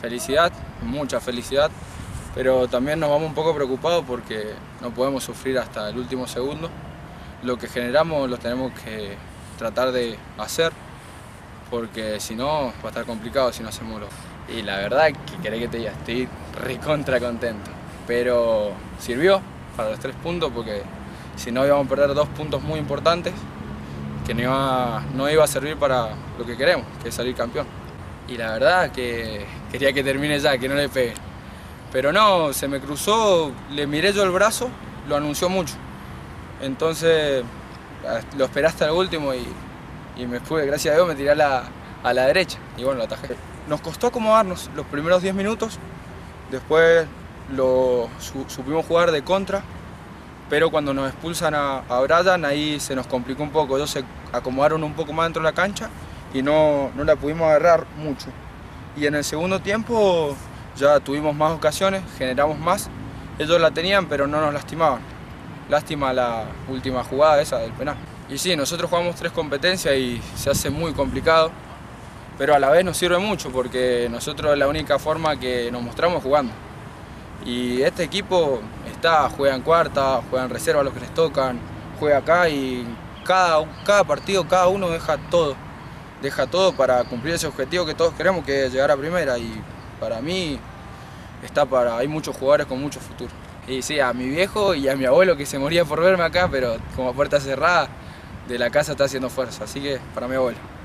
Felicidad, mucha felicidad, pero también nos vamos un poco preocupados porque no podemos sufrir hasta el último segundo. Lo que generamos lo tenemos que tratar de hacer, porque si no va a estar complicado si no hacemos lo. Y la verdad que querés que te diga, estoy recontra contento, pero sirvió para los tres puntos porque si no íbamos a perder dos puntos muy importantes que no iba, no iba a servir para lo que queremos, que es salir campeón. Y la verdad que quería que termine ya, que no le pegue. Pero no, se me cruzó, le miré yo el brazo, lo anunció mucho. Entonces lo esperé hasta el último y, y me fue, gracias a Dios me tiré a la, a la derecha y bueno, lo atajé. Nos costó acomodarnos los primeros 10 minutos, después lo supimos jugar de contra, pero cuando nos expulsan a, a Brian ahí se nos complicó un poco, ellos se acomodaron un poco más dentro de la cancha y no, no la pudimos agarrar mucho. Y en el segundo tiempo ya tuvimos más ocasiones, generamos más, ellos la tenían pero no nos lastimaban. Lástima la última jugada esa del penal. Y sí, nosotros jugamos tres competencias y se hace muy complicado, pero a la vez nos sirve mucho porque nosotros es la única forma que nos mostramos jugando. Y este equipo está, juega en cuarta, juega en reserva los que les tocan, juega acá y cada, cada partido, cada uno deja todo. Deja todo para cumplir ese objetivo que todos queremos, que es llegar a primera. Y para mí está para, hay muchos jugadores con mucho futuro. Y sí, a mi viejo y a mi abuelo que se moría por verme acá, pero como puerta cerrada de la casa está haciendo fuerza. Así que para mi abuelo.